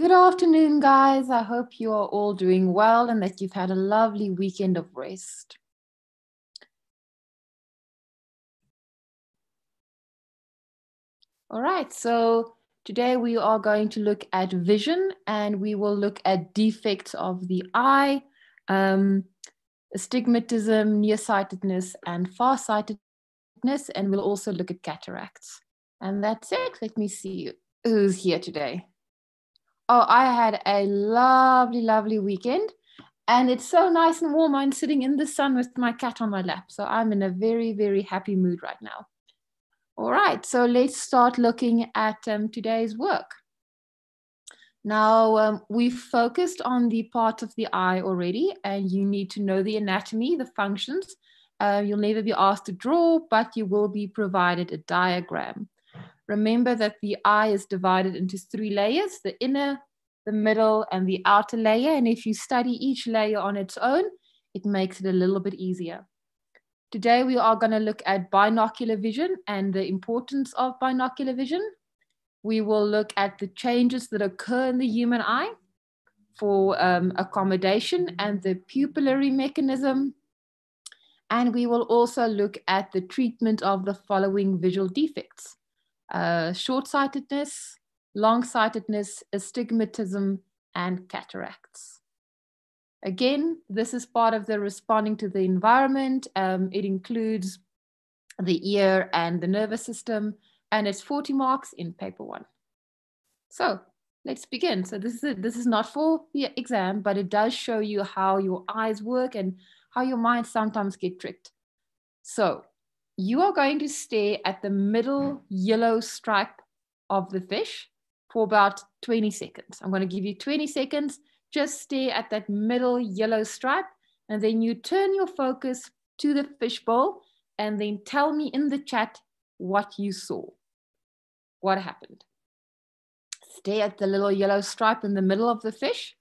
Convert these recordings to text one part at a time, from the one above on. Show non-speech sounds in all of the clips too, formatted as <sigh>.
Good afternoon, guys. I hope you are all doing well and that you've had a lovely weekend of rest. All right, so today we are going to look at vision and we will look at defects of the eye, um, astigmatism, nearsightedness, and farsightedness, and we'll also look at cataracts. And that's it. Let me see who's here today. Oh, I had a lovely, lovely weekend. And it's so nice and warm. I'm sitting in the sun with my cat on my lap. So I'm in a very, very happy mood right now. All right, so let's start looking at um, today's work. Now, um, we've focused on the part of the eye already, and you need to know the anatomy, the functions. Uh, you'll never be asked to draw, but you will be provided a diagram. Remember that the eye is divided into three layers, the inner, the middle, and the outer layer. And if you study each layer on its own, it makes it a little bit easier. Today, we are going to look at binocular vision and the importance of binocular vision. We will look at the changes that occur in the human eye for um, accommodation and the pupillary mechanism. And we will also look at the treatment of the following visual defects uh, short-sightedness, long-sightedness, astigmatism, and cataracts. Again, this is part of the responding to the environment. Um, it includes the ear and the nervous system, and it's 40 marks in paper one. So let's begin. So this is, this is not for the exam, but it does show you how your eyes work and how your mind sometimes get tricked. So you are going to stare at the middle hmm. yellow stripe of the fish for about 20 seconds. I'm going to give you 20 seconds. Just stare at that middle yellow stripe, and then you turn your focus to the fish bowl, and then tell me in the chat what you saw. What happened? Stare at the little yellow stripe in the middle of the fish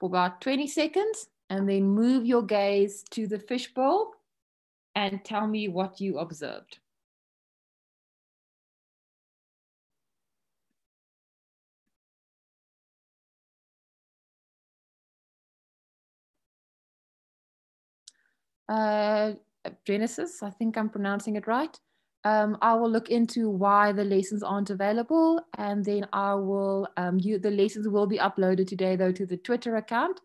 for about 20 seconds, and then move your gaze to the fish bowl and tell me what you observed. Uh, Genesis, I think I'm pronouncing it right. Um, I will look into why the lessons aren't available, and then I will. Um, you, the lessons will be uploaded today, though, to the Twitter account.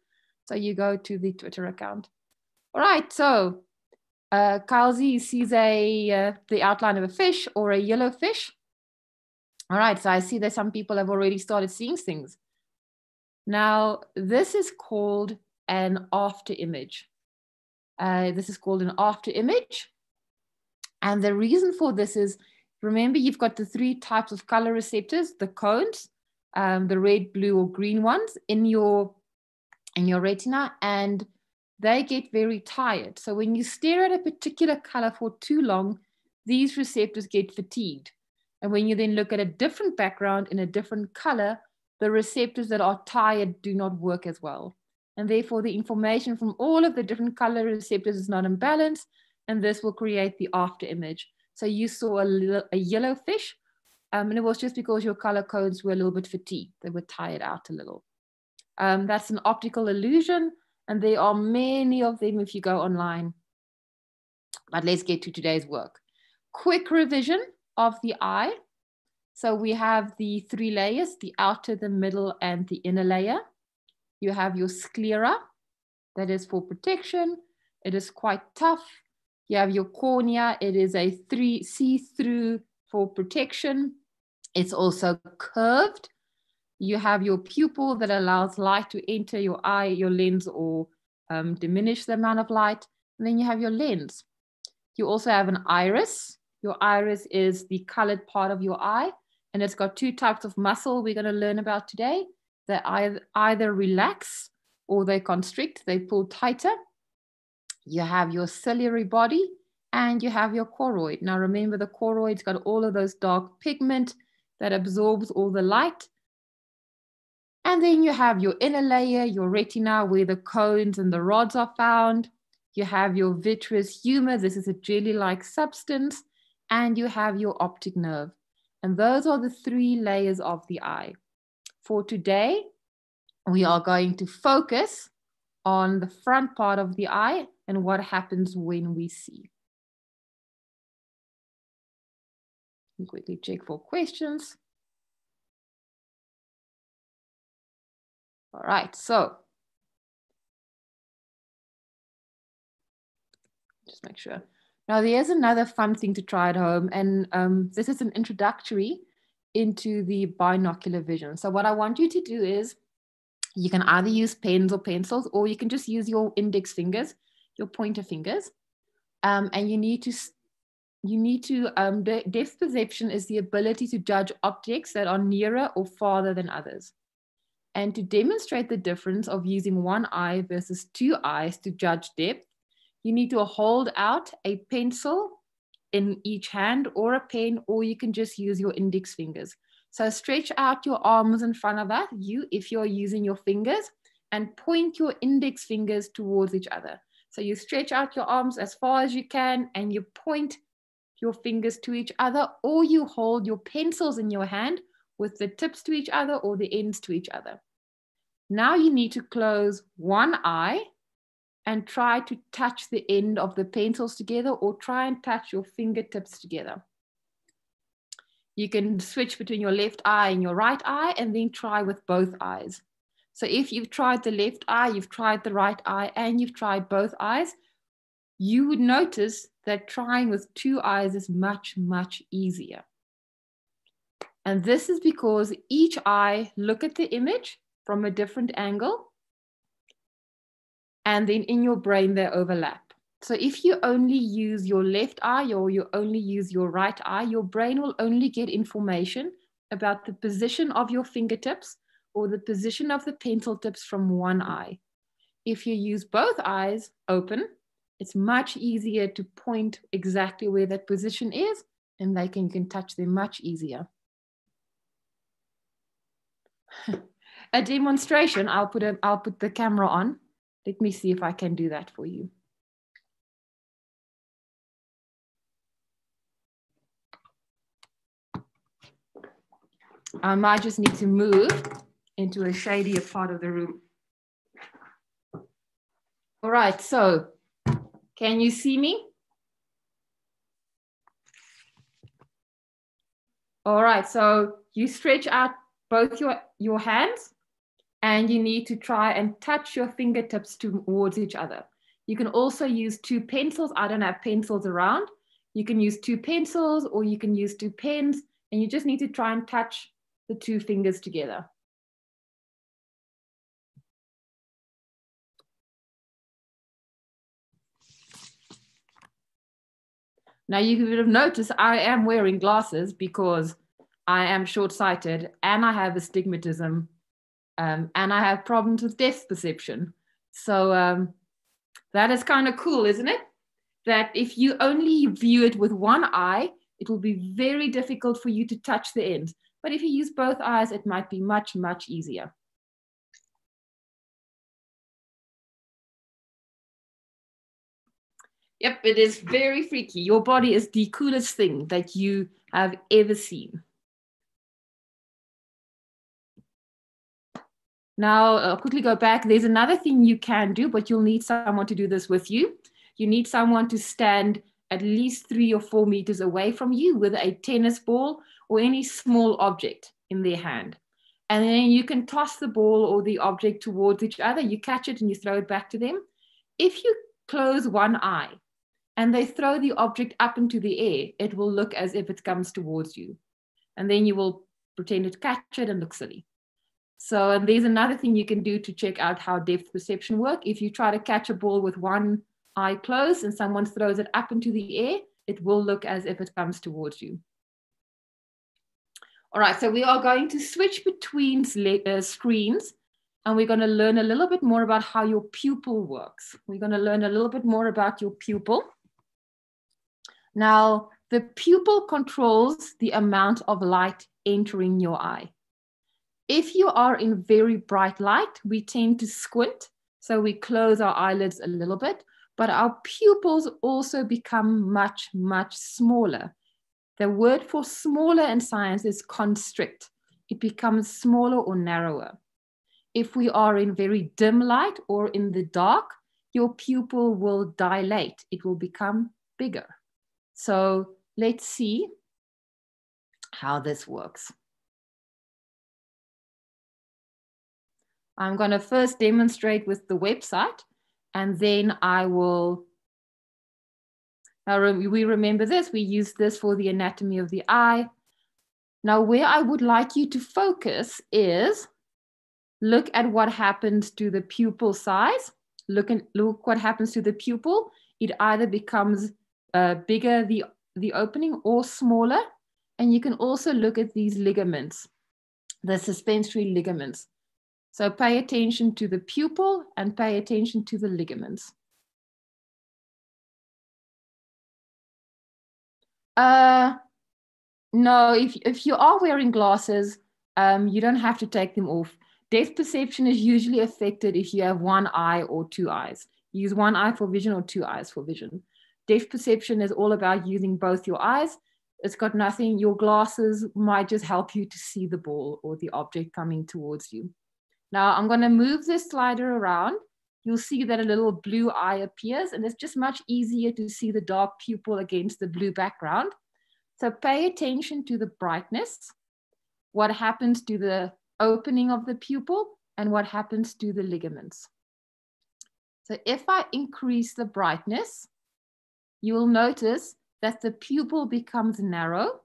So you go to the Twitter account. All right. So uh, Kylesy sees a uh, the outline of a fish or a yellow fish. All right, so I see that some people have already started seeing things. Now, this is called an after image. Uh, this is called an after image. And the reason for this is, remember, you've got the three types of color receptors, the cones, um, the red, blue, or green ones in your, in your retina. And they get very tired. So when you stare at a particular color for too long, these receptors get fatigued. And when you then look at a different background in a different color, the receptors that are tired do not work as well. And therefore, the information from all of the different color receptors is not in balance, and this will create the after image. So you saw a, a yellow fish, um, and it was just because your color cones were a little bit fatigued. They were tired out a little. Um, that's an optical illusion. And there are many of them if you go online. But let's get to today's work. Quick revision of the eye. So we have the three layers, the outer, the middle, and the inner layer. You have your sclera, that is for protection. It is quite tough. You have your cornea, it is a three see-through for protection. It's also curved you have your pupil that allows light to enter your eye, your lens, or um, diminish the amount of light. And then you have your lens. You also have an iris. Your iris is the colored part of your eye, and it's got two types of muscle we're going to learn about today. They either, either relax or they constrict, they pull tighter. You have your ciliary body and you have your choroid. Now remember the choroid's got all of those dark pigment that absorbs all the light and then you have your inner layer, your retina, where the cones and the rods are found. You have your vitreous humor. This is a jelly-like substance. And you have your optic nerve. And those are the three layers of the eye. For today, we are going to focus on the front part of the eye and what happens when we see. Quickly check for questions. All right, so just make sure. Now there's another fun thing to try at home and um, this is an introductory into the binocular vision. So what I want you to do is you can either use pens or pencils, or you can just use your index fingers, your pointer fingers. Um, and you need to, you need to, um, depth perception is the ability to judge objects that are nearer or farther than others. And to demonstrate the difference of using one eye versus two eyes to judge depth, you need to hold out a pencil in each hand or a pen, or you can just use your index fingers. So stretch out your arms in front of you, if you're using your fingers, and point your index fingers towards each other. So you stretch out your arms as far as you can and you point your fingers to each other, or you hold your pencils in your hand with the tips to each other or the ends to each other. Now you need to close one eye and try to touch the end of the pencils together or try and touch your fingertips together. You can switch between your left eye and your right eye and then try with both eyes. So if you've tried the left eye, you've tried the right eye, and you've tried both eyes, you would notice that trying with two eyes is much, much easier. And this is because each eye look at the image from a different angle and then in your brain they overlap. So if you only use your left eye or you only use your right eye, your brain will only get information about the position of your fingertips or the position of the pencil tips from one eye. If you use both eyes open, it's much easier to point exactly where that position is and they can, you can touch them much easier. <laughs> a demonstration, I'll put, a, I'll put the camera on. Let me see if I can do that for you. Um, I might just need to move into a shadier part of the room. All right, so can you see me? All right, so you stretch out both your, your hands and you need to try and touch your fingertips towards each other. You can also use two pencils. I don't have pencils around. You can use two pencils or you can use two pens and you just need to try and touch the two fingers together. Now you would have noticed I am wearing glasses because I am short-sighted and I have astigmatism um, and I have problems with depth perception. So um, that is kind of cool, isn't it? That if you only view it with one eye, it will be very difficult for you to touch the end. But if you use both eyes, it might be much, much easier. Yep, it is very freaky. Your body is the coolest thing that you have ever seen. Now, I'll quickly go back. There's another thing you can do, but you'll need someone to do this with you. You need someone to stand at least three or four meters away from you with a tennis ball or any small object in their hand. And then you can toss the ball or the object towards each other. You catch it and you throw it back to them. If you close one eye and they throw the object up into the air, it will look as if it comes towards you. And then you will pretend to catch it and look silly. So and there's another thing you can do to check out how depth perception work. If you try to catch a ball with one eye closed and someone throws it up into the air, it will look as if it comes towards you. All right, so we are going to switch between uh, screens and we're going to learn a little bit more about how your pupil works. We're going to learn a little bit more about your pupil. Now, the pupil controls the amount of light entering your eye. If you are in very bright light, we tend to squint. So we close our eyelids a little bit, but our pupils also become much, much smaller. The word for smaller in science is constrict. It becomes smaller or narrower. If we are in very dim light or in the dark, your pupil will dilate. It will become bigger. So let's see how this works. I'm going to first demonstrate with the website and then I will, now we remember this, we use this for the anatomy of the eye. Now where I would like you to focus is look at what happens to the pupil size. Look, and, look what happens to the pupil. It either becomes uh, bigger, the, the opening, or smaller. And you can also look at these ligaments, the suspensory ligaments. So pay attention to the pupil and pay attention to the ligaments. Uh, no, if, if you are wearing glasses, um, you don't have to take them off. Depth perception is usually affected if you have one eye or two eyes. Use one eye for vision or two eyes for vision. Depth perception is all about using both your eyes. It's got nothing, your glasses might just help you to see the ball or the object coming towards you. Now I'm gonna move this slider around. You'll see that a little blue eye appears and it's just much easier to see the dark pupil against the blue background. So pay attention to the brightness, what happens to the opening of the pupil and what happens to the ligaments. So if I increase the brightness, you will notice that the pupil becomes narrow.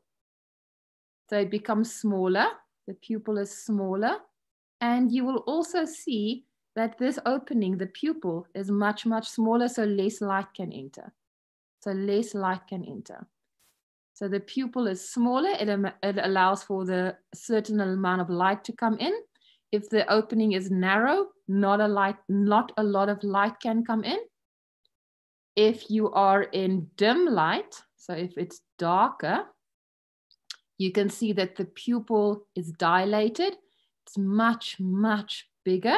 So it becomes smaller. The pupil is smaller. And you will also see that this opening, the pupil, is much, much smaller, so less light can enter. So less light can enter. So the pupil is smaller, it, it allows for the certain amount of light to come in. If the opening is narrow, not a, light, not a lot of light can come in. If you are in dim light, so if it's darker, you can see that the pupil is dilated it's much, much bigger.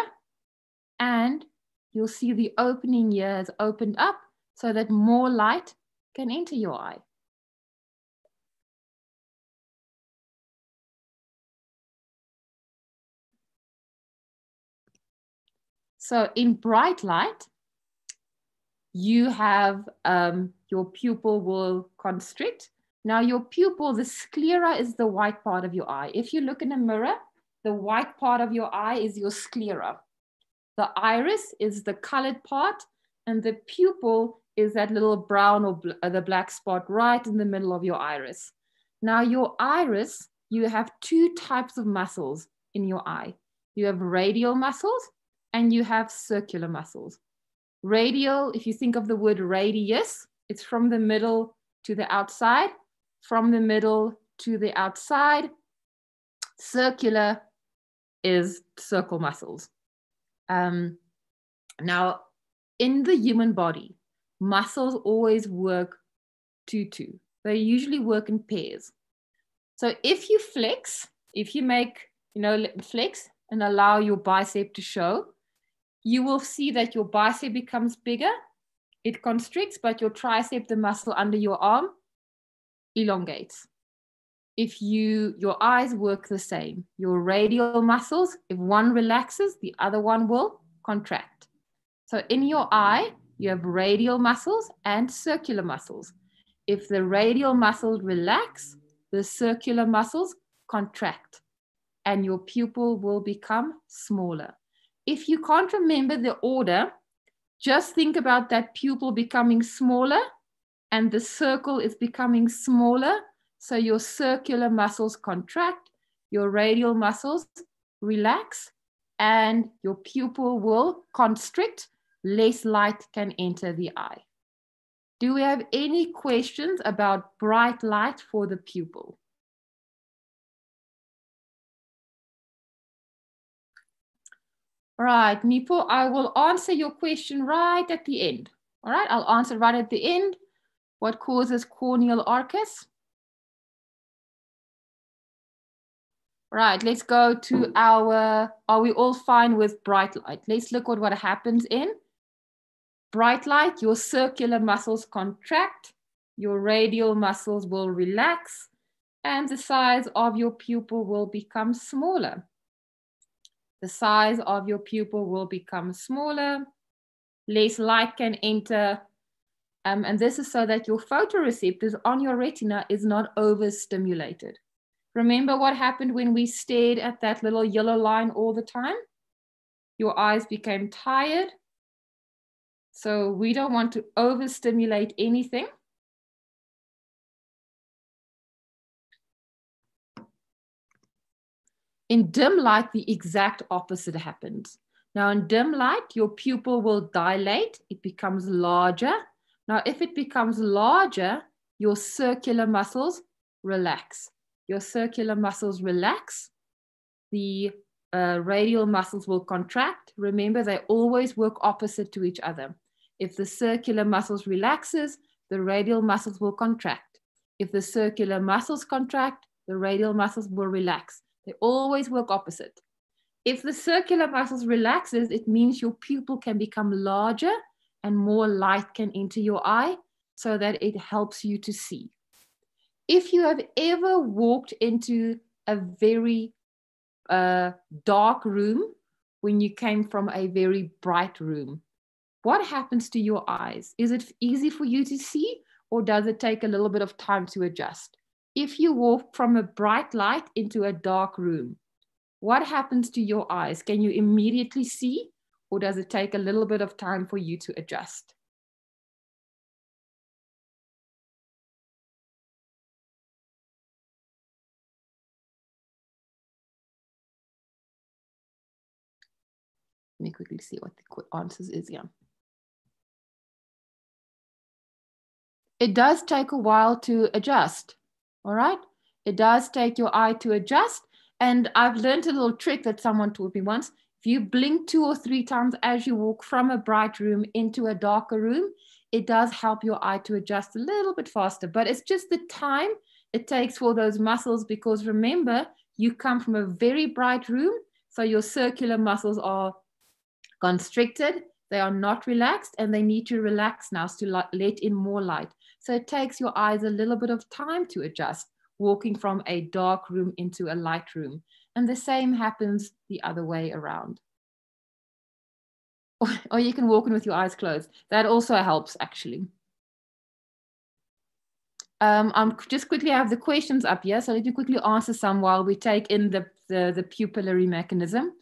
And you'll see the opening has opened up so that more light can enter your eye. So in bright light, you have um, your pupil will constrict. Now your pupil, the sclera is the white part of your eye. If you look in a mirror, the white part of your eye is your sclera. The iris is the colored part, and the pupil is that little brown or bl uh, the black spot right in the middle of your iris. Now, your iris, you have two types of muscles in your eye. You have radial muscles and you have circular muscles. Radial, if you think of the word radius, it's from the middle to the outside, from the middle to the outside. Circular is circle muscles. Um, now, in the human body, muscles always work two two. They usually work in pairs. So if you flex, if you make, you know, flex and allow your bicep to show, you will see that your bicep becomes bigger. It constricts, but your tricep, the muscle under your arm, elongates if you your eyes work the same your radial muscles if one relaxes the other one will contract. So in your eye you have radial muscles and circular muscles. If the radial muscles relax the circular muscles contract and your pupil will become smaller. If you can't remember the order just think about that pupil becoming smaller and the circle is becoming smaller so your circular muscles contract, your radial muscles relax, and your pupil will constrict. Less light can enter the eye. Do we have any questions about bright light for the pupil? Right, Mipo, I will answer your question right at the end. All right, I'll answer right at the end. What causes corneal arcus? Right, let's go to our, are we all fine with bright light? Let's look at what happens in bright light. Your circular muscles contract, your radial muscles will relax, and the size of your pupil will become smaller. the size of your pupil will become smaller, less light can enter. Um, and this is so that your photoreceptors on your retina is not overstimulated. Remember what happened when we stared at that little yellow line all the time? Your eyes became tired. So we don't want to overstimulate anything. In dim light, the exact opposite happens. Now in dim light, your pupil will dilate, it becomes larger. Now if it becomes larger, your circular muscles relax. Your circular muscles relax. The uh, radial muscles will contract. Remember, they always work opposite to each other. If the circular muscles relaxes, the radial muscles will contract. If the circular muscles contract, the radial muscles will relax. They always work opposite. If the circular muscles relaxes, it means your pupil can become larger and more light can enter your eye so that it helps you to see. If you have ever walked into a very uh, dark room when you came from a very bright room, what happens to your eyes? Is it easy for you to see or does it take a little bit of time to adjust? if you walk from a bright light into a dark room, what happens to your eyes? Can you immediately see, or does it take a little bit of time for you to adjust? Let me quickly see what the answers is here. It does take a while to adjust. All right. It does take your eye to adjust. And I've learned a little trick that someone taught me once. If you blink two or three times as you walk from a bright room into a darker room, it does help your eye to adjust a little bit faster. But it's just the time it takes for those muscles because remember, you come from a very bright room. So your circular muscles are constricted, they are not relaxed, and they need to relax now to let in more light. So it takes your eyes a little bit of time to adjust, walking from a dark room into a light room. And the same happens the other way around. <laughs> Or, you can walk in with your eyes closed. That also helps, actually. Um, I'm just quickly have the questions up here, so let me quickly answer some while we take in the, the, the pupillary mechanism.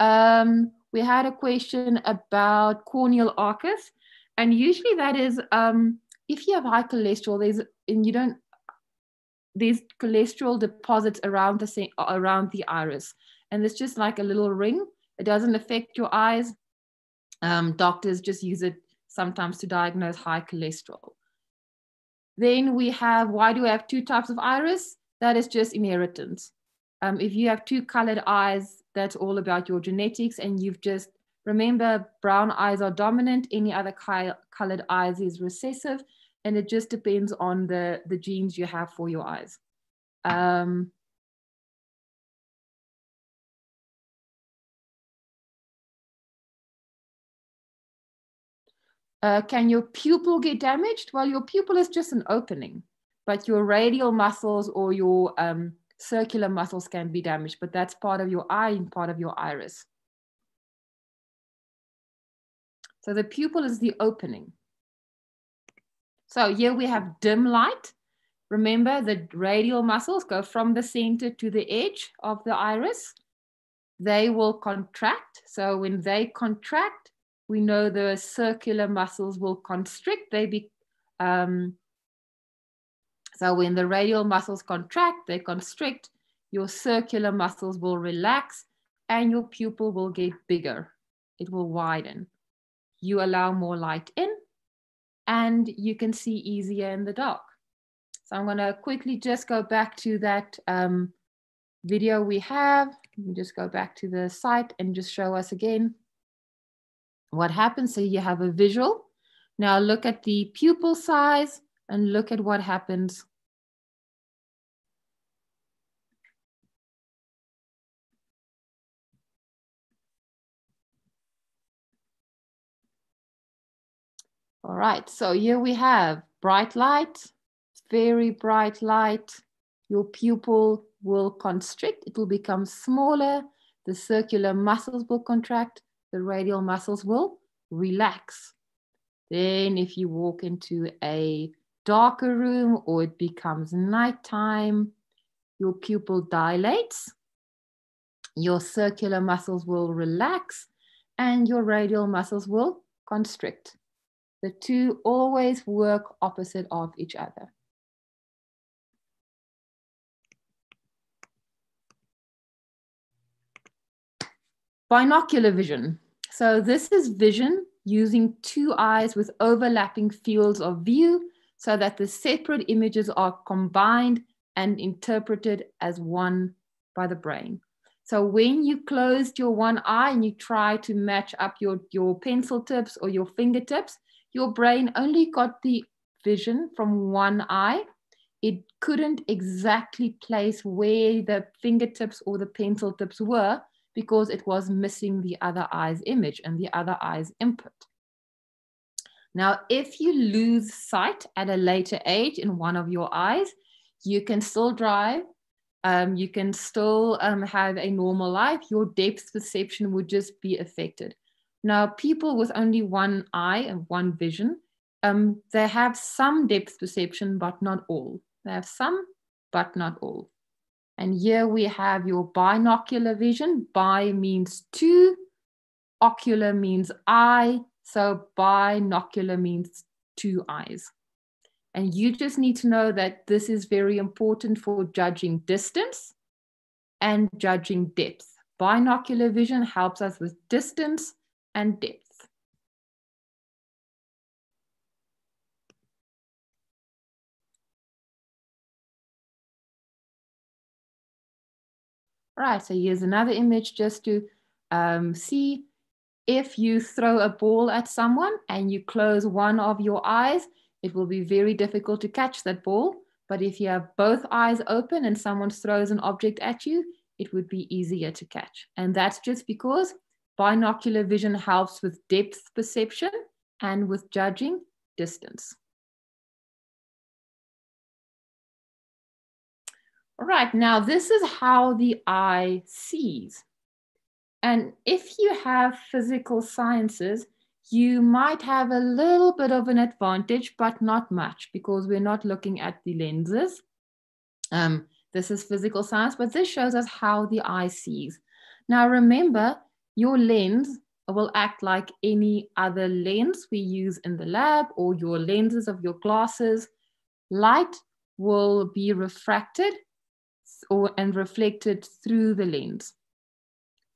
Um, we had a question about corneal arcus, and usually that is um, if you have high cholesterol, there's and you don't there's cholesterol deposits around the around the iris, and it's just like a little ring. It doesn't affect your eyes. Um, doctors just use it sometimes to diagnose high cholesterol. Then we have why do we have two types of iris? That is just inheritance. Um, if you have two colored eyes, that's all about your genetics, and you've just Remember, brown eyes are dominant. Any other colored eyes is recessive. And it just depends on the, the genes you have for your eyes. Um, uh, can your pupil get damaged? Well, your pupil is just an opening, but your radial muscles or your um, circular muscles can be damaged, but that's part of your eye and part of your iris. So the pupil is the opening. So here we have dim light. Remember the radial muscles go from the center to the edge of the iris. They will contract. So when they contract, we know the circular muscles will constrict. They be, um, so when the radial muscles contract, they constrict, your circular muscles will relax and your pupil will get bigger. It will widen you allow more light in and you can see easier in the dark. So I'm gonna quickly just go back to that um, video we have. Let me just go back to the site and just show us again what happens. So you have a visual. Now look at the pupil size and look at what happens All right, so here we have bright light, very bright light. Your pupil will constrict, it will become smaller. the circular muscles will contract, the radial muscles will relax. Then if you walk into a darker room or it becomes nighttime, your pupil dilates, your circular muscles will relax, and your radial muscles will constrict. The two always work opposite of each other. Binocular vision. So this is vision using two eyes with overlapping fields of view so that the separate images are combined and interpreted as one by the brain. So when you closed your one eye and you try to match up your, your pencil tips or your fingertips, your brain only got the vision from one eye. It couldn't exactly place where the fingertips or the pencil tips were because it was missing the other eye's image and the other eye's input. Now, if you lose sight at a later age in one of your eyes, you can still drive, um, you can still um, have a normal life. Your depth perception would just be affected. Now, people with only one eye and one vision, um, they have some depth perception, but not all. They have some, but not all. And here we have your binocular vision. Bi means two, ocular means eye. So binocular means two eyes. And you just need to know that this is very important for judging distance and judging depth. Binocular vision helps us with distance and depth. Right, so here's another image just to um, see if you throw a ball at someone and you close one of your eyes, it will be very difficult to catch that ball. But if you have both eyes open and someone throws an object at you, it would be easier to catch. And that's just because binocular vision helps with depth perception and with judging distance. All right, now this is how the eye sees. And if you have physical sciences, you might have a little bit of an advantage, but not much because we're not looking at the lenses. Um, this is physical science, but this shows us how the eye sees. Now remember, your lens will act like any other lens we use in the lab or your lenses of your glasses. Light will be refracted or, and reflected through the lens.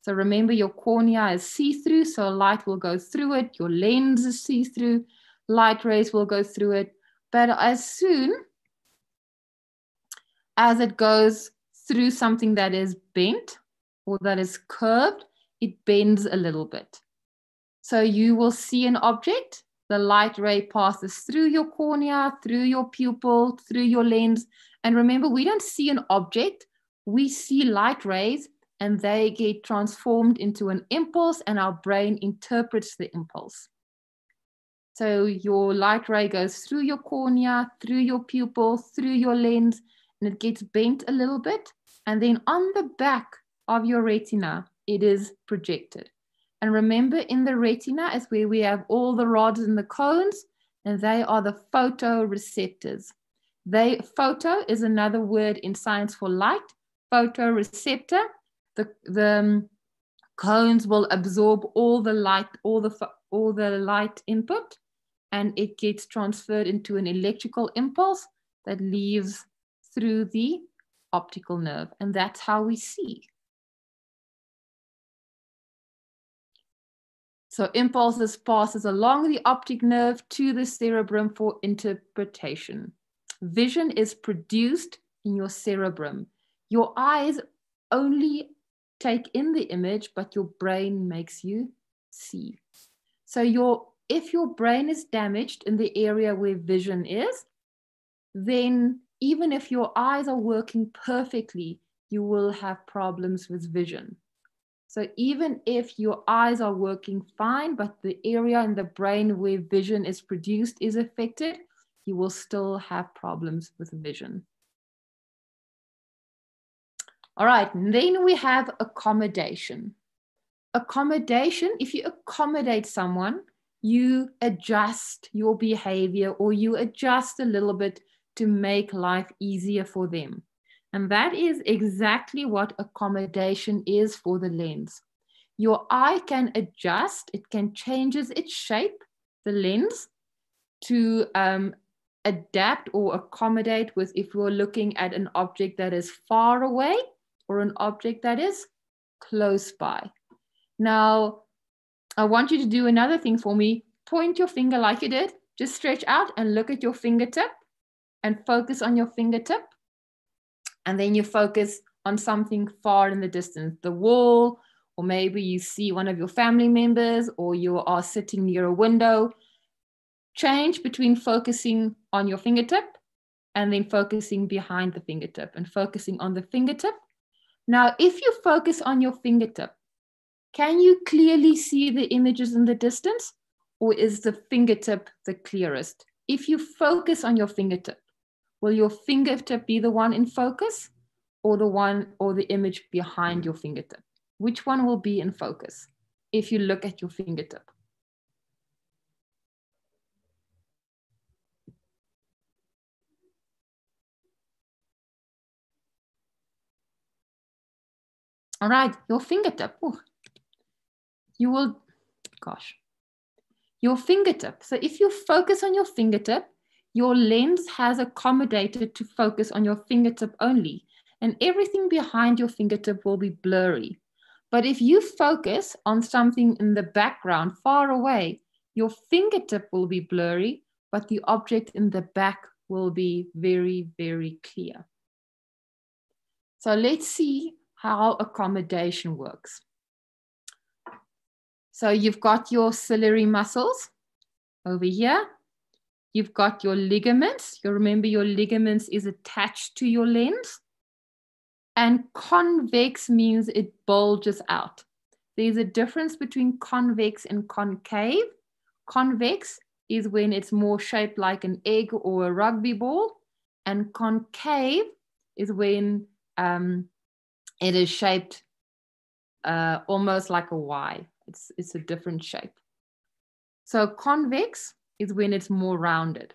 So remember your cornea is see-through, so light will go through it. Your lens is see-through, light rays will go through it. But as soon as it goes through something that is bent or that is curved, it bends a little bit. So you will see an object, the light ray passes through your cornea, through your pupil, through your lens, and remember, we don't see an object, we see light rays and they get transformed into an impulse and our brain interprets the impulse. So your light ray goes through your cornea, through your pupil, through your lens, and it gets bent a little bit. And then on the back of your retina, it is projected. And remember, in the retina is where we have all the rods and the cones, and they are the photoreceptors. They photo is another word in science for light. Photoreceptor. The the um, cones will absorb all the light, all the all the light input, and it gets transferred into an electrical impulse that leaves through the optical nerve, and that's how we see. So impulses passes along the optic nerve to the cerebrum for interpretation. Vision is produced in your cerebrum. Your eyes only take in the image, but your brain makes you see. So your if your brain is damaged in the area where vision is, then even if your eyes are working perfectly, you will have problems with vision. So even if your eyes are working fine, but the area in the brain where vision is produced is affected, you will still have problems with vision. All right, then we have accommodation. Accommodation, if you accommodate someone, you adjust your behavior or you adjust a little bit to make life easier for them. And that is exactly what accommodation is for the lens. Your eye can adjust, it can changes its shape, the lens, to um, adapt or accommodate with if we're looking at an object that is far away or an object that is close by. Now, I want you to do another thing for me. Point your finger like you did. Just stretch out and look at your fingertip and focus on your fingertip. And then you focus on something far in the distance, the wall, or maybe you see one of your family members, or you are sitting near a window. Change between focusing on your fingertip and then focusing behind the fingertip and focusing on the fingertip. Now, if you focus on your fingertip, can you clearly see the images in the distance? Or is the fingertip the clearest? If you focus on your fingertip, will your fingertip be the one in focus or the one or the image behind your fingertip? Which one will be in focus if you look at your fingertip? All right, your fingertip. Ooh. You will, gosh, your fingertip. So if you focus on your fingertip, your lens has accommodated to focus on your fingertip only, and everything behind your fingertip will be blurry. But if you focus on something in the background far away, your fingertip will be blurry, but the object in the back will be very, very clear. So let's see how accommodation works. So you've got your ciliary muscles over here. You've got your ligaments. You remember your ligaments is attached to your lens. And convex means it bulges out. There's a difference between convex and concave. Convex is when it's more shaped like an egg or a rugby ball. And concave is when um, it is shaped uh, almost like a Y. It's, it's a different shape. So convex is when it's more rounded.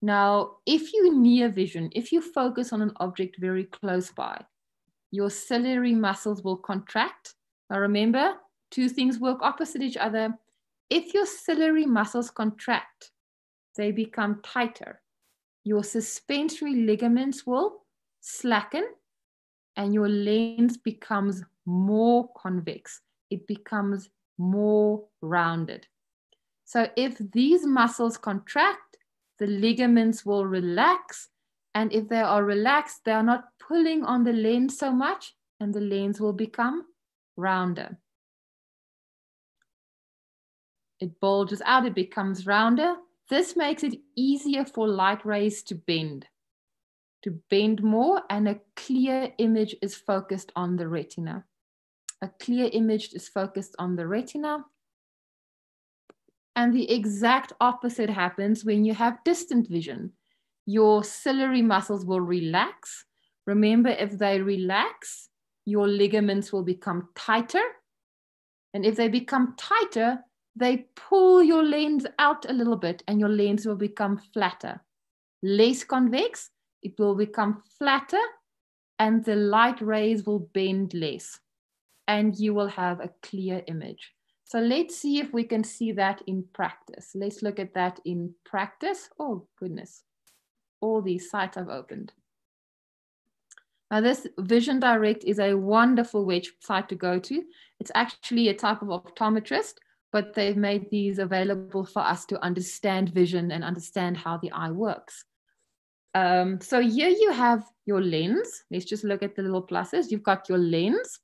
Now, if you near vision, if you focus on an object very close by, your ciliary muscles will contract. Now remember, two things work opposite each other. If your ciliary muscles contract, they become tighter. Your suspensory ligaments will slacken and your lens becomes more convex. It becomes more rounded. So if these muscles contract, the ligaments will relax. And if they are relaxed, they are not pulling on the lens so much and the lens will become rounder. It bulges out, it becomes rounder. This makes it easier for light rays to bend to bend more and a clear image is focused on the retina. A clear image is focused on the retina. And the exact opposite happens when you have distant vision. Your ciliary muscles will relax. Remember, if they relax, your ligaments will become tighter. And if they become tighter, they pull your lens out a little bit and your lens will become flatter. Less convex, it will become flatter and the light rays will bend less and you will have a clear image. So let's see if we can see that in practice. Let's look at that in practice. Oh goodness, all these sites I've opened. Now this Vision Direct is a wonderful website to go to. It's actually a type of optometrist, but they've made these available for us to understand vision and understand how the eye works. Um, so here you have your lens. Let's just look at the little pluses. You've got your lens.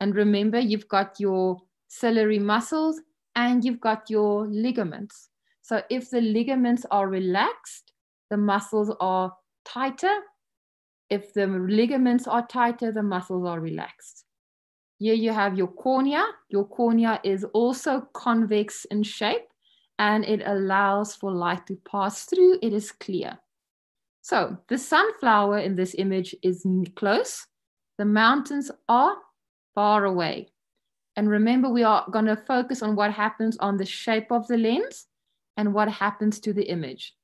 And remember, you've got your ciliary muscles and you've got your ligaments. So if the ligaments are relaxed, the muscles are tighter. If the ligaments are tighter, the muscles are relaxed. Here you have your cornea. Your cornea is also convex in shape and it allows for light to pass through. It is clear. So the sunflower in this image is close The mountains are far away. And remember, we are going to focus on what happens on the shape of the lens and what happens to the image.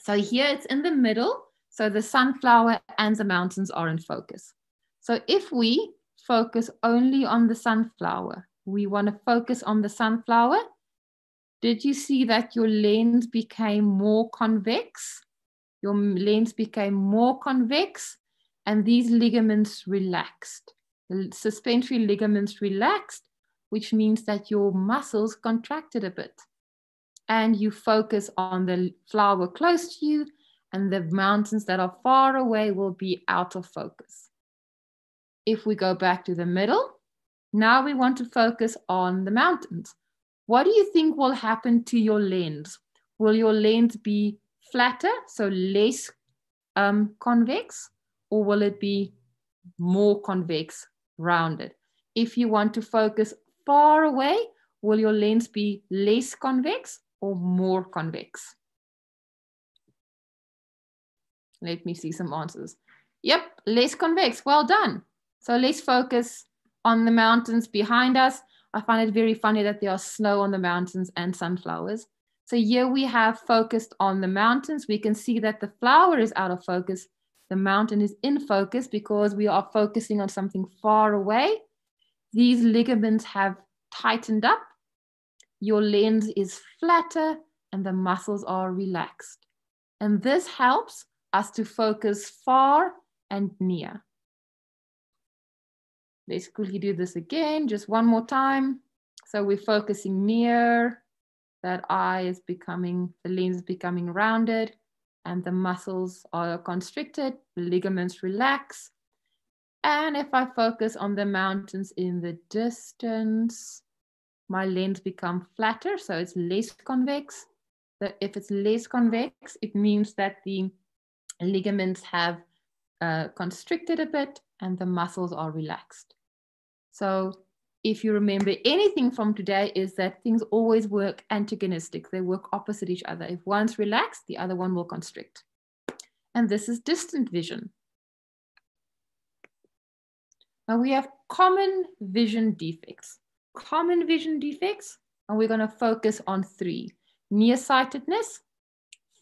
So here it's in the middle. So the sunflower and the mountains are in focus. So if we focus only on the sunflower, we want to focus on the sunflower. Did you see that your lens became more convex? Your lens became more convex and these ligaments relaxed. The suspensory ligaments relaxed, which means that your muscles contracted a bit. And you focus on the flower close to you, and the mountains that are far away will be out of focus. If we go back to the middle, now we want to focus on the mountains. What do you think will happen to your lens? Will your lens be flatter, so less um, convex, or will it be more convex, rounded? If you want to focus far away, will your lens be less convex or more convex? Let me see some answers. Yep, less convex. Well done. So let's focus on the mountains behind us. I find it very funny that there are snow on the mountains and sunflowers. So here we have focused on the mountains. We can see that the flower is out of focus. The mountain is in focus because we are focusing on something far away. These ligaments have tightened up. Your lens is flatter and the muscles are relaxed. And this helps us to focus far and near. Let's quickly do this again, just one more time. So we're focusing near, that eye is becoming, the lens is becoming rounded and the muscles are constricted, the ligaments relax. And if I focus on the mountains in the distance, my lens become flatter, so it's less convex. That if it's less convex, it means that the ligaments have uh, constricted a bit and the muscles are relaxed. So if you remember anything from today is that things always work antagonistic. They work opposite each other. If one's relaxed, the other one will constrict. And this is distant vision. Now we have common vision defects. Common vision defects, and we're going to focus on three. Nearsightedness,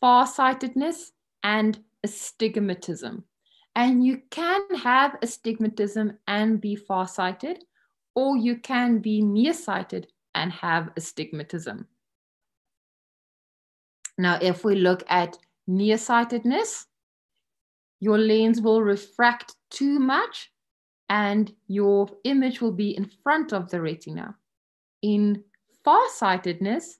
farsightedness, and astigmatism. And you can have astigmatism and be farsighted, or you can be nearsighted and have astigmatism. Now, if we look at nearsightedness, your lens will refract too much and your image will be in front of the retina. In farsightedness,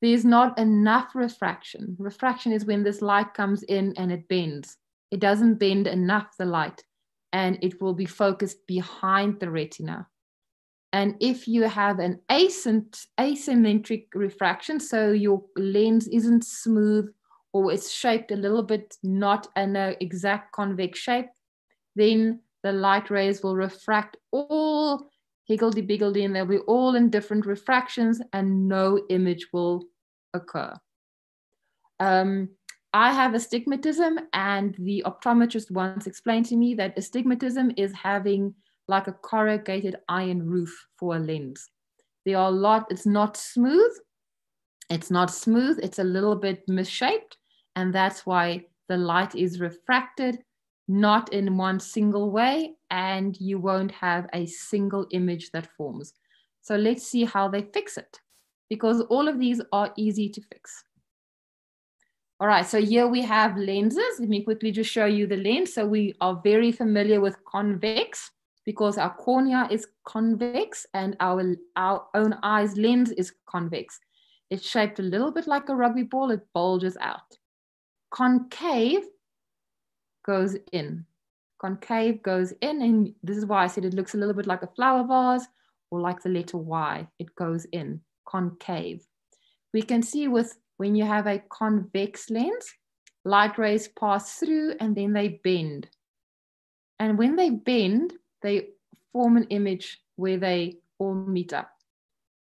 there's not enough refraction. Refraction is when this light comes in and it bends. It doesn't bend enough the light and it will be focused behind the retina. And if you have an asymmetric refraction, so your lens isn't smooth or it's shaped a little bit not in an exact convex shape, then the light rays will refract all higgledy-piggledy and they'll be all in different refractions and no image will occur. Um, I have astigmatism and the optometrist once explained to me that astigmatism is having like a corrugated iron roof for a lens. There are a lot, it's not smooth. It's not smooth, it's a little bit misshaped. And that's why the light is refracted, not in one single way, and you won't have a single image that forms. So let's see how they fix it, because all of these are easy to fix. All right, so here we have lenses. Let me quickly just show you the lens. So we are very familiar with convex because our cornea is convex and our, our own eye's lens is convex. It's shaped a little bit like a rugby ball, it bulges out. Concave goes in. Concave goes in, and this is why I said it looks a little bit like a flower vase or like the letter Y. It goes in, concave. We can see with when you have a convex lens, light rays pass through and then they bend. And when they bend, they form an image where they all meet up.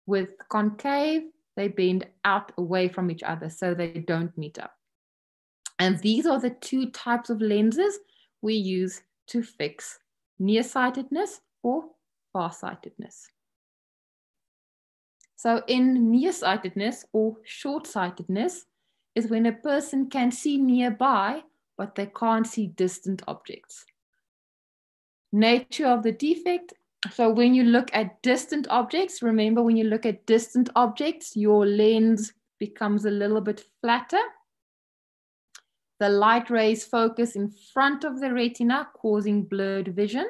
With concave, they bend out away from each other so they don't meet up. And these are the two types of lenses we use to fix nearsightedness or farsightedness. So in nearsightedness or short-sightedness is when a person can see nearby, but they can't see distant objects. Nature of the defect. So when you look at distant objects, remember when you look at distant objects, your lens becomes a little bit flatter. The light rays focus in front of the retina, causing blurred vision.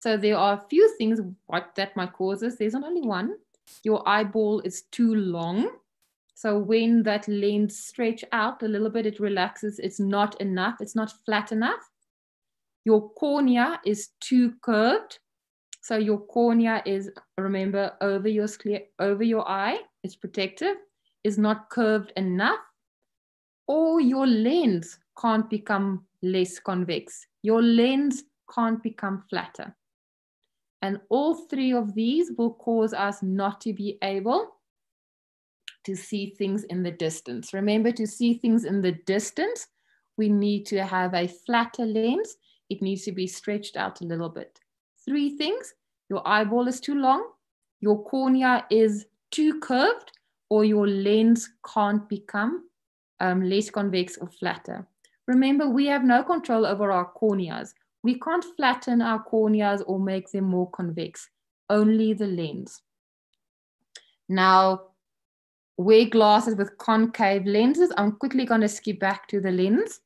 So there are a few things what that might cause us. There's not only one. Your eyeball is too long. So when that lens stretch out a little bit, it relaxes. It's not enough. It's not flat enough. Your cornea is too curved. So your cornea is, remember, over your, over your eye. It's protective. Is not curved enough. Or your lens can't become less convex. Your lens can't become flatter. And all three of these will cause us not to be able to see things in the distance. Remember to see things in the distance, we need to have a flatter lens. It needs to be stretched out a little bit. Three things, your eyeball is too long, your cornea is too curved, or your lens can't become um, less convex or flatter. Remember, we have no control over our corneas. We can't flatten our corneas or make them more convex, only the lens. Now, wear glasses with concave lenses. I'm quickly going to skip back to the lens.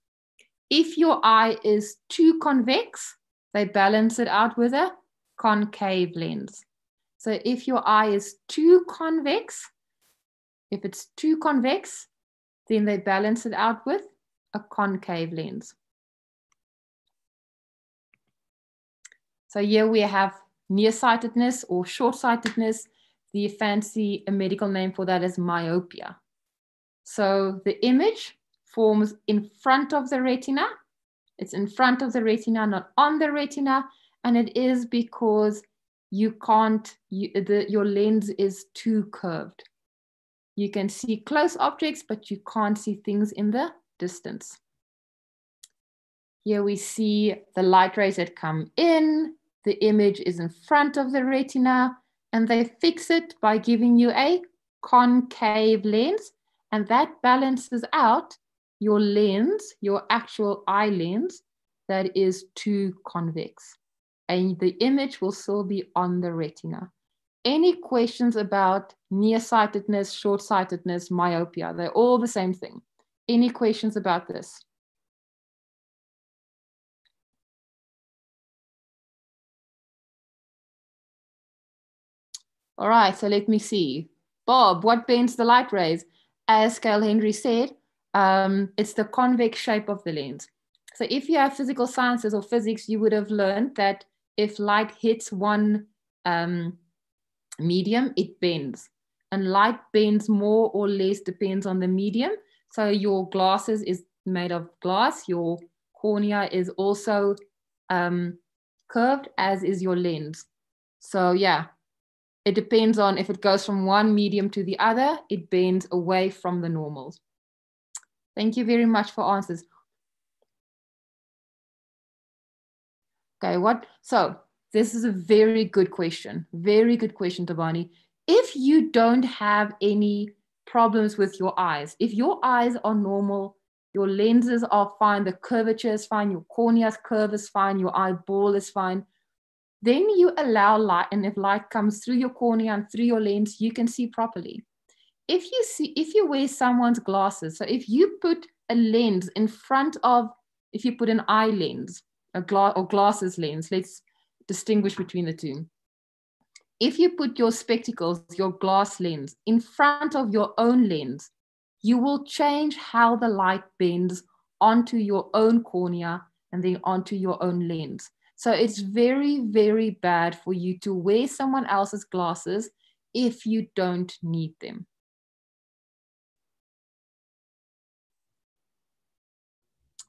If your eye is too convex, they balance it out with a concave lens. So if your eye is too convex, if it's too convex, then they balance it out with a concave lens. So here we have nearsightedness or short-sightedness. The fancy medical name for that is myopia. So the image forms in front of the retina. It's in front of the retina, not on the retina. And it is because you can't, you, the, your lens is too curved. You can see close objects, but you can't see things in the distance. Here we see the light rays that come in, the image is in front of the retina and they fix it by giving you a concave lens and that balances out your lens, your actual eye lens that is too convex. And the image will still be on the retina. Any questions about nearsightedness, short-sightedness, myopia? They're all the same thing. Any questions about this? All right, so let me see. Bob, what bends the light rays? As Carl Henry said, um, it's the convex shape of the lens. So if you have physical sciences or physics, you would have learned that if light hits one um, medium, it bends. And light bends more or less depends on the medium. So your glasses is made of glass. Your cornea is also um, curved, as is your lens. So yeah, it depends on if it goes from one medium to the other, it bends away from the normals. Thank you very much for answers. Okay, what? So this is a very good question. Very good question, Tabani. If you don't have any problems with your eyes, if your eyes are normal, your lenses are fine, the curvature is fine, your cornea's curve is fine, your eyeball is fine, then you allow light, and if light comes through your cornea and through your lens, you can see properly. If you see, if you wear someone's glasses, so if you put a lens in front of, if you put an eye lens, a glass or glasses lens, let's distinguish between the two. If you put your spectacles, your glass lens, in front of your own lens, you will change how the light bends onto your own cornea and then onto your own lens. So it's very, very bad for you to wear someone else's glasses if you don't need them.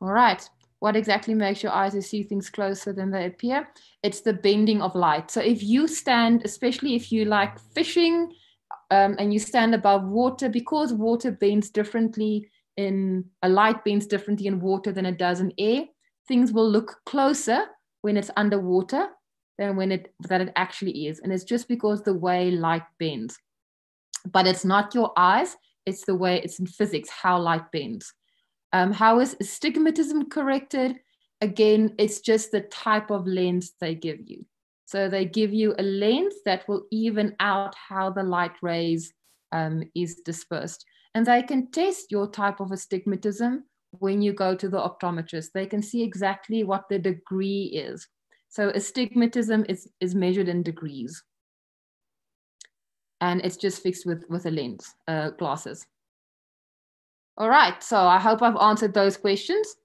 All right, what exactly makes your eyes see things closer than they appear? It's the bending of light. So if you stand, especially if you like fishing um, and you stand above water, because water bends differently in, a light bends differently in water than it does in air, things will look closer when it's underwater than when it that it actually is. And it's just because the way light bends. But it's not your eyes, it's the way it's in physics, how light bends. Um, how is astigmatism corrected? Again, it's just the type of lens they give you. So they give you a lens that will even out how the light rays um, is dispersed. And they can test your type of astigmatism when you go to the optometrist. They can see exactly what the degree is. So astigmatism is, is measured in degrees. And it's just fixed with, with a lens, uh, glasses. All right, so I hope I've answered those questions.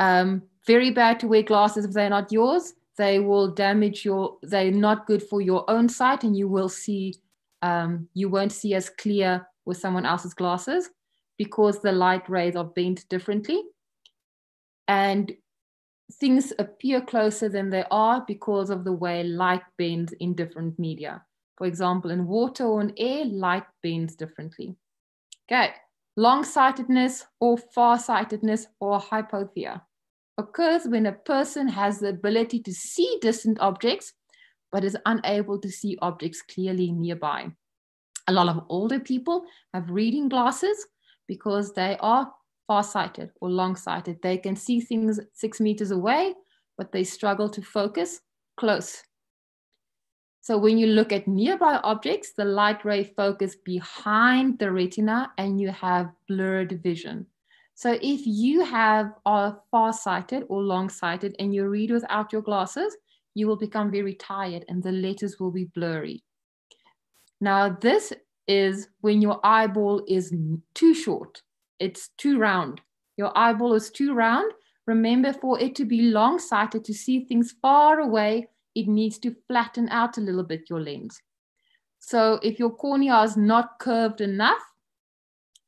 Um, very bad to wear glasses if they're not yours. They will damage your, they're not good for your own sight and you will see, um, you won't see as clear with someone else's glasses because the light rays are bent differently. And things appear closer than they are because of the way light bends in different media. For example, in water or in air, light bends differently. Okay, long-sightedness or far-sightedness or hyperopia occurs when a person has the ability to see distant objects, but is unable to see objects clearly nearby. A lot of older people have reading glasses because they are far-sighted or long-sighted. They can see things six meters away, but they struggle to focus close. So when you look at nearby objects, the light ray focus behind the retina and you have blurred vision. So if you have are far-sighted or long-sighted and you read without your glasses, you will become very tired and the letters will be blurry. Now this is when your eyeball is too short it's too round. Your eyeball is too round. Remember, for it to be long sighted, to see things far away, it needs to flatten out a little bit your lens. So if your cornea is not curved enough,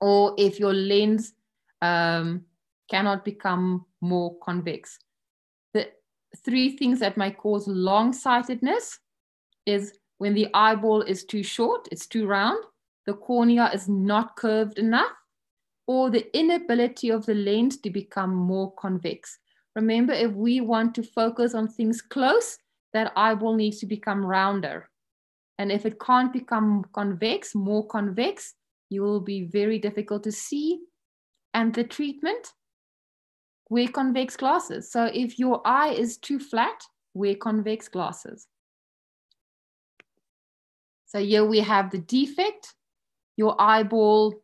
or if your lens um, cannot become more convex, the three things that might cause long sightedness is when the eyeball is too short, it's too round, the cornea is not curved enough, or the inability of the lens to become more convex. Remember, if we want to focus on things close, that eyeball needs to become rounder. And if it can't become convex, more convex, you will be very difficult to see. And the treatment, wear convex glasses. So if your eye is too flat, wear convex glasses. So here we have the defect. Your eyeball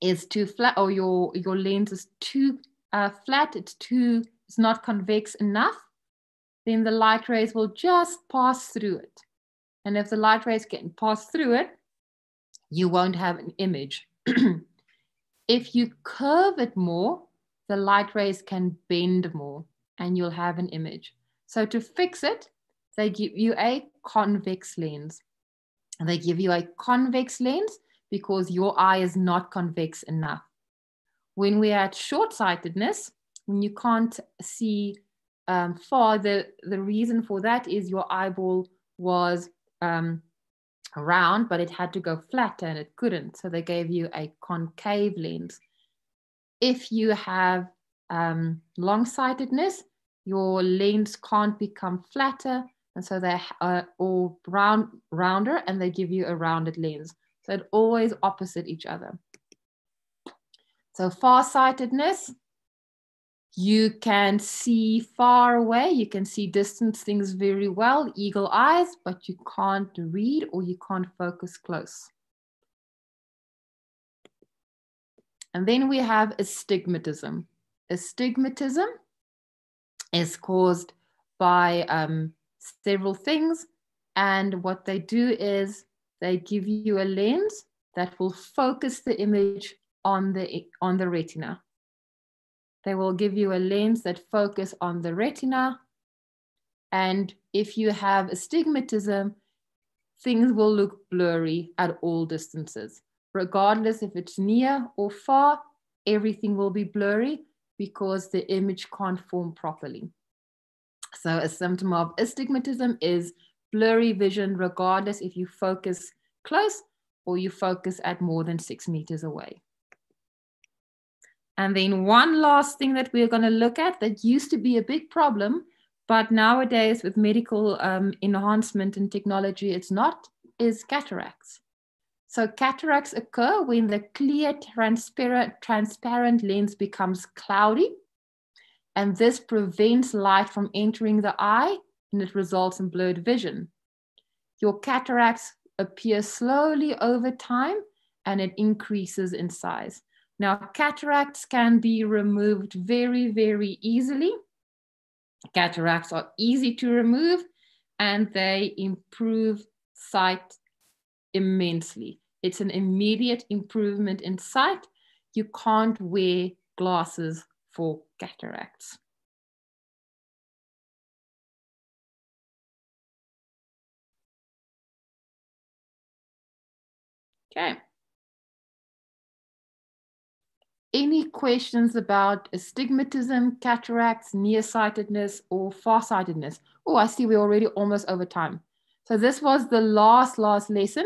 is too flat or your your lens is too uh, flat it's too it's not convex enough then the light rays will just pass through it. And if the light rays can pass through it you won't have an image. <clears throat> If you curve it more the light rays can bend more and you'll have an image. So to fix it they give you a convex lens. And they give you a convex lens because your eye is not convex enough. When we're at short sightedness, when you can't see um, far, the, the reason for that is your eyeball was um, round, but it had to go flat and it couldn't. So they gave you a concave lens. If you have um, long sightedness, your lens can't become flatter. And so they are all round, rounder and they give you a rounded lens. So it always opposite each other. So farsightedness, you can see far away, you can see distant things very well, eagle eyes, but you can't read or you can't focus close. And then we have astigmatism. Astigmatism is caused by um, several things. And what they do is they give you a lens that will focus the image on the, on the retina. They will give you a lens that focus on the retina. And if you have astigmatism, things will look blurry at all distances. Regardless if it's near or far, everything will be blurry because the image can't form properly. So a symptom of astigmatism is blurry vision regardless if you focus close or you focus at more than six meters away. And then one last thing that we're going to look at that used to be a big problem, but nowadays with medical um, enhancement and technology, it's not, is cataracts. So cataracts occur when the clear transparent, transparent lens becomes cloudy, and this prevents light from entering the eye, and it results in blurred vision. Your cataracts appear slowly over time, and it increases in size. Now, cataracts can be removed very, very easily. Cataracts are easy to remove and they improve sight immensely. It's an immediate improvement in sight. You can't wear glasses for cataracts. Okay. Any questions about astigmatism, cataracts, nearsightedness, or farsightedness? Oh, I see we're already almost over time. So this was the last, last lesson.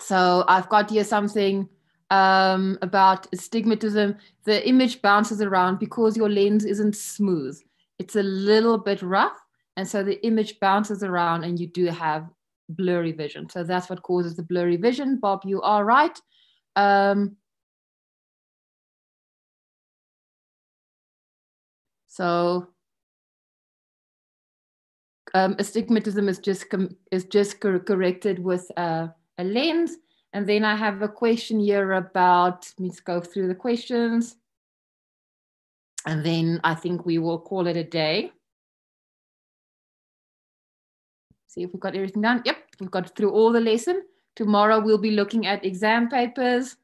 So I've got here something um, about astigmatism. The image bounces around because your lens isn't smooth. It's a little bit rough. And so the image bounces around and you do have blurry vision. So that's what causes the blurry vision. Bob, you are right. Um, so um, astigmatism is just is just cor corrected with a lens. And then I have a question here about, let's go through the questions. And then I think we will call it a day. See if we've got everything done. Yep, we've got through all the lesson. Tomorrow we'll be looking at exam papers.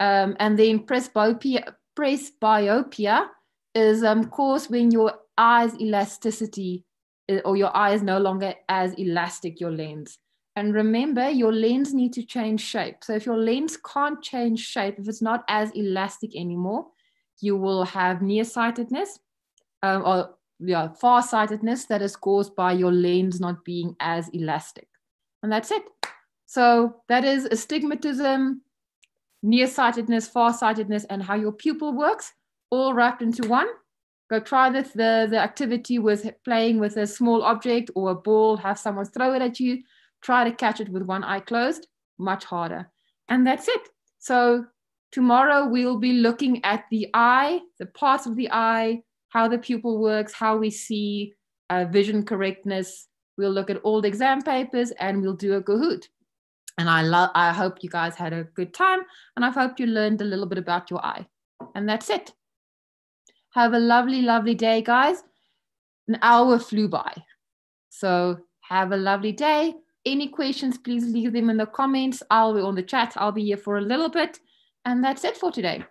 Um, and then presbyopia, presbyopia is um, course when your eye's elasticity uh, or your eye is no longer as elastic, your lens. And remember, your lens need to change shape. So if your lens can't change shape, if it's not as elastic anymore, you will have nearsightedness um, or yeah, farsightedness that is caused by your lens not being as elastic. And that's it. So that is astigmatism, nearsightedness, farsightedness, and how your pupil works, all wrapped into one. Go try the, the, activity with playing with a small object or a ball, have someone throw it at you, try to catch it with one eye closed, much harder. And that's it. So tomorrow we'll be looking at the eye, the parts of the eye, how the pupil works, how we see uh, vision correctness. We'll look at all the exam papers and we'll do a Kahoot. And I love I hope you guys had a good time and I hope you learned a little bit about your eye. And that's it. Have a lovely, lovely day, guys. An hour flew by. So have a lovely day. Any questions, please leave them in the comments. I'll be on the chat. I'll be here for a little bit. And that's it for today.